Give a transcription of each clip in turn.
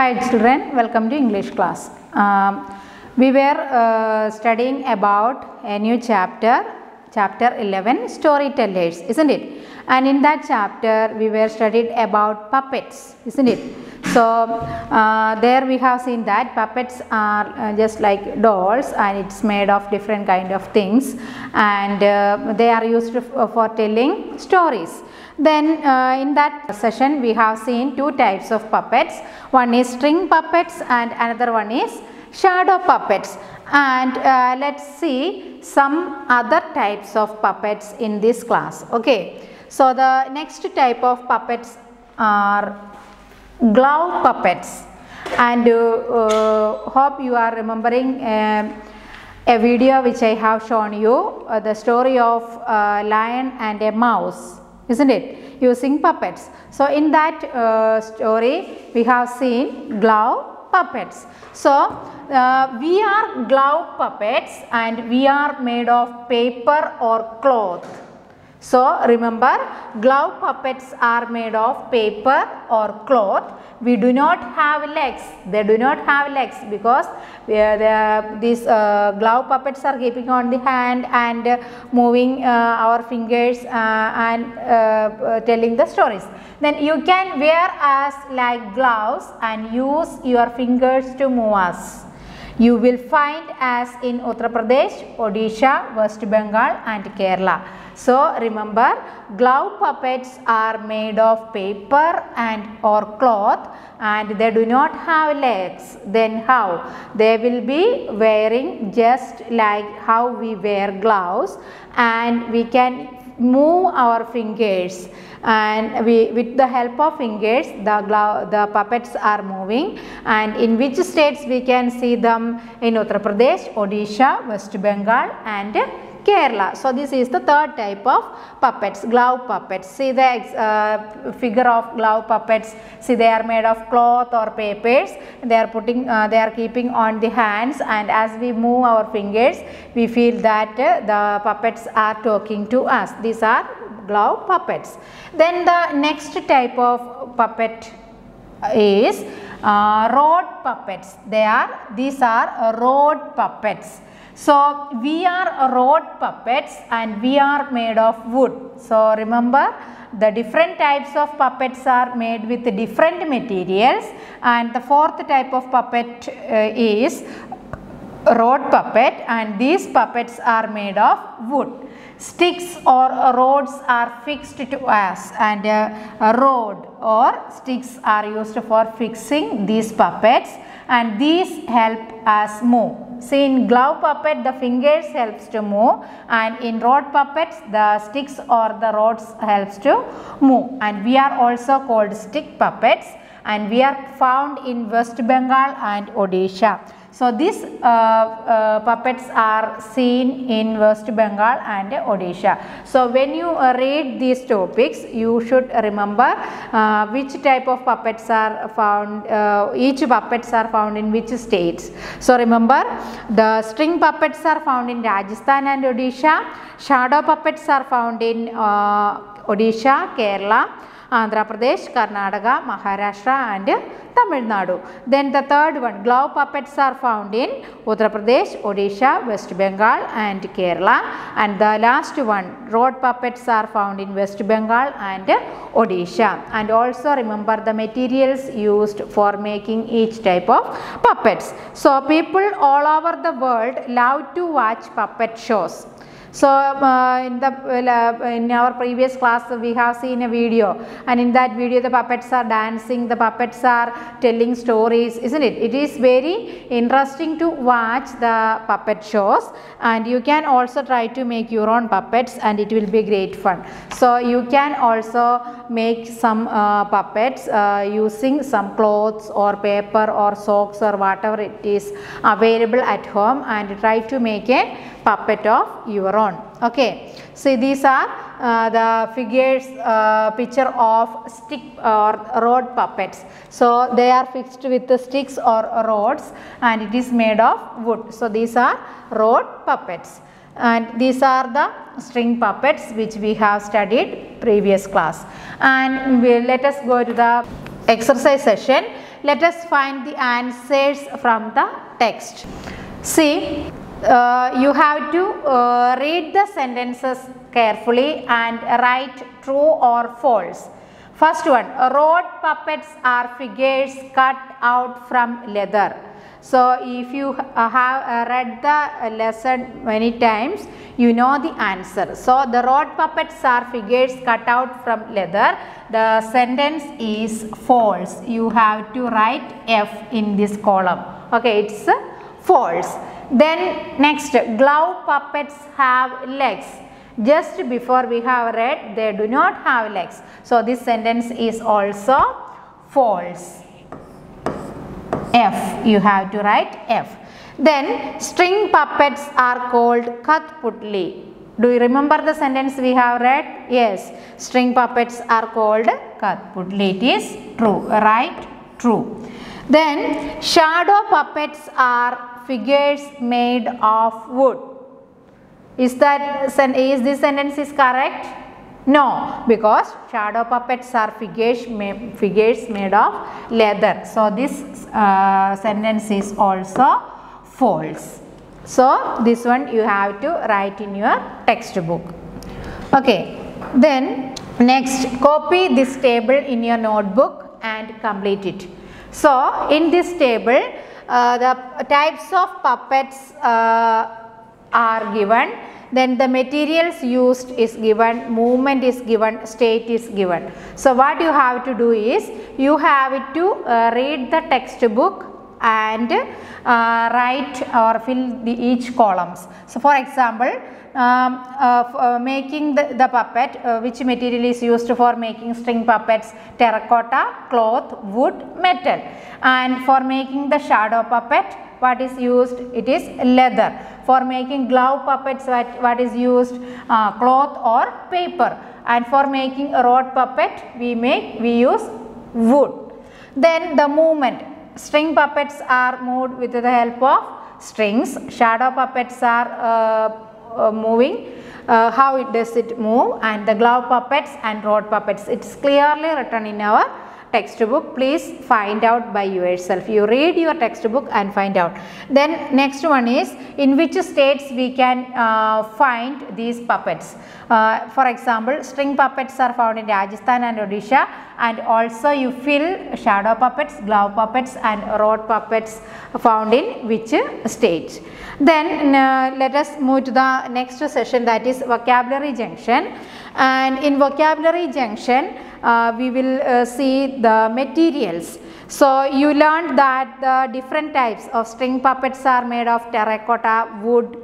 Hi children, welcome to English class. Um, we were uh, studying about a new chapter, chapter 11, storytellers, isn't it? And in that chapter, we were studied about puppets, isn't it? So uh, there we have seen that puppets are uh, just like dolls, and it's made of different kind of things, and uh, they are used for telling stories. Then uh, in that session we have seen two types of puppets. One is string puppets and another one is shadow puppets. And uh, let's see some other types of puppets in this class. Okay. So the next type of puppets are glove puppets. And uh, uh, hope you are remembering um, a video which I have shown you, uh, the story of a lion and a mouse isn't it? Using puppets. So in that uh, story we have seen glove puppets so uh, we are glove puppets and we are made of paper or cloth so remember glove puppets are made of paper or cloth. We do not have legs. They do not have legs because the, these uh, glove puppets are keeping on the hand and uh, moving uh, our fingers uh, and uh, uh, telling the stories. Then you can wear us like gloves and use your fingers to move us. You will find us in Uttar Pradesh, Odisha, West Bengal and Kerala. So remember glove puppets are made of paper and or cloth and they do not have legs. Then how? They will be wearing just like how we wear gloves and we can move our fingers and we with the help of fingers the glove, the puppets are moving and in which states we can see them in Uttar Pradesh, Odisha, West Bengal and Kerala. So this is the third type of puppets, glove puppets. See the uh, figure of glove puppets. See they are made of cloth or papers. They are putting, uh, they are keeping on the hands, and as we move our fingers, we feel that uh, the puppets are talking to us. These are glove puppets. Then the next type of puppet is uh, road puppets. They are these are road puppets. So we are road puppets and we are made of wood. So remember the different types of puppets are made with different materials and the fourth type of puppet uh, is road puppet and these puppets are made of wood. Sticks or rods are fixed to us and uh, a rod or sticks are used for fixing these puppets and these help us move. See in glove puppet the fingers helps to move. And in rod puppets the sticks or the rods helps to move. And we are also called stick puppets. And we are found in West Bengal and Odisha. So these uh, uh, puppets are seen in West Bengal and Odisha. So when you uh, read these topics, you should remember uh, which type of puppets are found, uh, each puppets are found in which states. So remember the string puppets are found in Rajasthan and Odisha, shadow puppets are found in uh, Odisha, Kerala, Andhra Pradesh, Karnataka, Maharashtra and Tamil Nadu. Then the third one, glove puppets are found in Uttar Pradesh, Odisha, West Bengal and Kerala. And the last one, road puppets are found in West Bengal and Odisha. And also remember the materials used for making each type of puppets. So people all over the world love to watch puppet shows. So uh, in the uh, in our previous class we have seen a video. And in that video the puppets are dancing the puppets are telling stories isn't it? It is very interesting to watch the puppet shows. And you can also try to make your own puppets and it will be great fun. So you can also make some uh, puppets using some clothes or paper or socks or whatever it is available at home and try to make a puppet of your own. Okay. So these are uh, the figures uh, picture of stick or rod puppets. So they are fixed with the sticks or rods and it is made of wood. So these are rod puppets. And these are the string puppets which we have studied previous class. And we, let us go to the exercise session. Let us find the answers from the text. See, uh, you have to uh, read the sentences carefully and write true or false. First one, road puppets are figures cut out from leather. So, if you uh, have uh, read the lesson many times, you know the answer. So, the road puppets are figures cut out from leather. The sentence is false. You have to write F in this column. Okay, it's false. Then next, glove puppets have legs. Just before we have read, they do not have legs. So, this sentence is also false. F, you have to write F. Then, string puppets are called Kathputli. Do you remember the sentence we have read? Yes, string puppets are called Kathputli. It is true, right? True. Then, shadow puppets are figures made of wood. Is that is this sentence is correct? No, because shadow puppets are figures made, figures made of leather. So this uh, sentence is also false. So this one you have to write in your textbook. Okay. Then next copy this table in your notebook and complete it. So in this table the types of puppets uh, are given. Then the materials used is given movement is given state is given. So what you have to do is you have to uh, read the textbook and uh, write or fill the each columns. So for example um, uh, making the, the puppet uh, which material is used for making string puppets terracotta cloth wood metal. And for making the shadow puppet what is used? It is leather. For making glove puppets what, what is used? Uh, cloth or paper. And for making a road puppet we make we use wood. Then the movement. String puppets are moved with the help of strings. Shadow puppets are uh, uh, moving uh, how it does it move and the glove puppets and rod puppets. It's clearly written in our textbook please find out by yourself. You read your textbook and find out. Then next one is in which states we can uh, find these puppets? Uh, for example string puppets are found in Rajasthan and Odisha and also you fill shadow puppets glove puppets and rod puppets found in which state? Then uh, let us move to the next session that is vocabulary junction. And in vocabulary junction we will uh, see the materials. So, you learned that the different types of string puppets are made of terracotta, wood,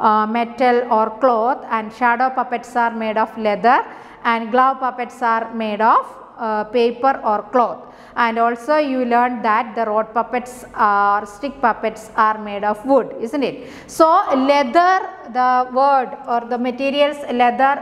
uh, metal or cloth and shadow puppets are made of leather and glove puppets are made of uh, paper or cloth and also you learned that the rod puppets or stick puppets are made of wood isn't it. So, leather the word or the materials leather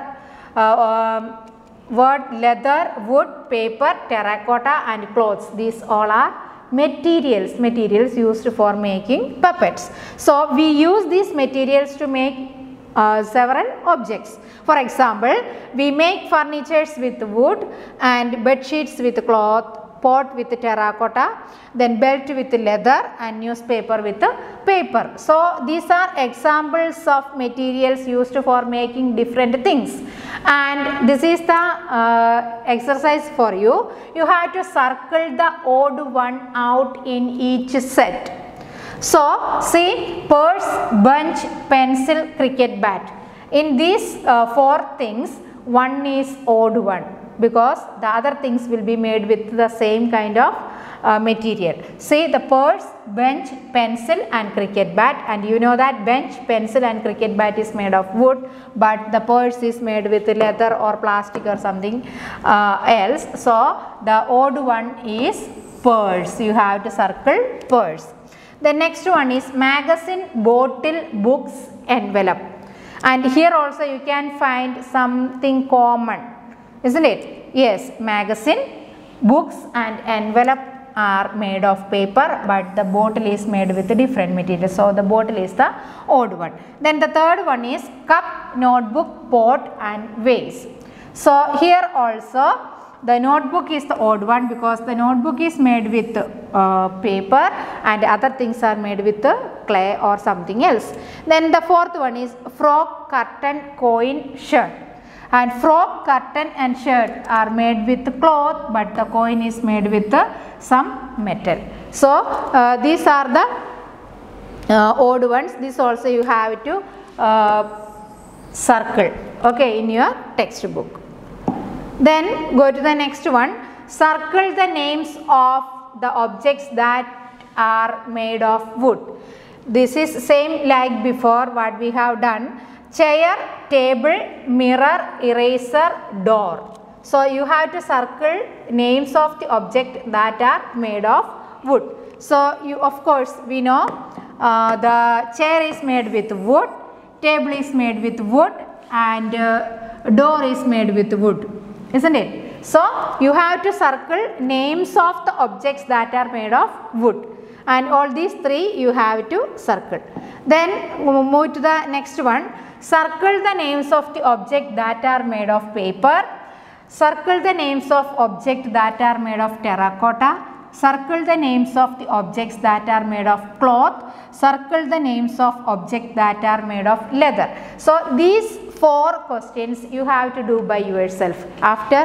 uh, um, word leather, wood, paper, terracotta and clothes. These all are materials, materials used for making puppets. So, we use these materials to make uh, several objects. For example, we make furnitures with wood and bed sheets with cloth, pot with terracotta, then belt with leather and newspaper with paper. So, these are examples of materials used for making different things and this is the uh, exercise for you. You have to circle the odd one out in each set. So, see purse, bunch, pencil, cricket bat. In these uh, four things, one is odd one because the other things will be made with the same kind of uh, material. Say the purse, bench, pencil and cricket bat and you know that bench, pencil and cricket bat is made of wood but the purse is made with leather or plastic or something uh, else. So, the odd one is purse. You have to circle purse. The next one is magazine, bottle, books, envelope. And here also you can find something common isn't it? Yes, magazine, books and envelope are made of paper but the bottle is made with different material. So, the bottle is the odd one. Then the third one is cup, notebook, pot and vase. So, here also the notebook is the odd one because the notebook is made with uh, paper and other things are made with uh, clay or something else. Then the fourth one is frog, curtain, coin, shirt. And frock, curtain and shirt are made with cloth but the coin is made with uh, some metal. So uh, these are the uh, odd ones. This also you have to uh, circle okay in your textbook. Then go to the next one. Circle the names of the objects that are made of wood. This is same like before what we have done. Chair, table, mirror, eraser, door. So you have to circle names of the object that are made of wood. So you of course we know uh, the chair is made with wood, table is made with wood and uh, door is made with wood isn't it so you have to circle names of the objects that are made of wood and all these three you have to circle then move to the next one. Circle the names of the object that are made of paper. Circle the names of object that are made of terracotta. Circle the names of the objects that are made of cloth. Circle the names of objects that are made of leather. So these four questions you have to do by yourself. After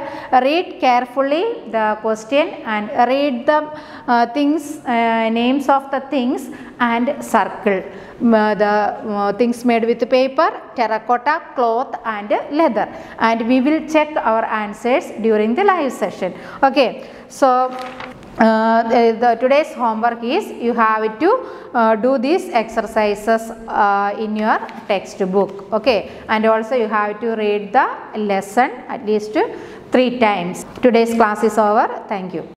read carefully the question and read the uh, things uh, names of the things and circle the things made with paper terracotta cloth and leather. And we will check our answers during the live session. Okay so uh, the, the today's homework is you have to uh, do these exercises uh, in your textbook. Okay and also you have to read the lesson at least three times. Today's class is over. Thank you